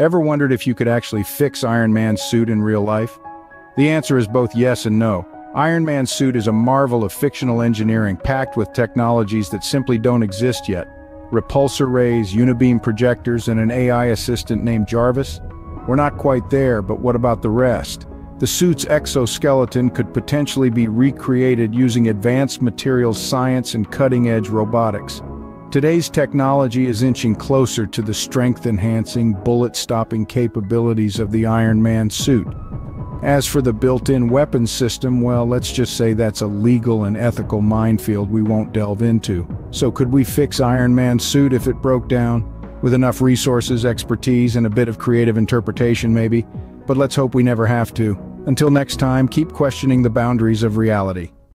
Ever wondered if you could actually fix Iron Man's suit in real life? The answer is both yes and no. Iron Man's suit is a marvel of fictional engineering packed with technologies that simply don't exist yet. Repulsor rays, unibeam projectors, and an AI assistant named Jarvis? We're not quite there, but what about the rest? The suit's exoskeleton could potentially be recreated using advanced materials science and cutting-edge robotics. Today's technology is inching closer to the strength-enhancing, bullet-stopping capabilities of the Iron Man suit. As for the built-in weapons system, well, let's just say that's a legal and ethical minefield we won't delve into. So could we fix Iron Man's suit if it broke down? With enough resources, expertise, and a bit of creative interpretation maybe? But let's hope we never have to. Until next time, keep questioning the boundaries of reality.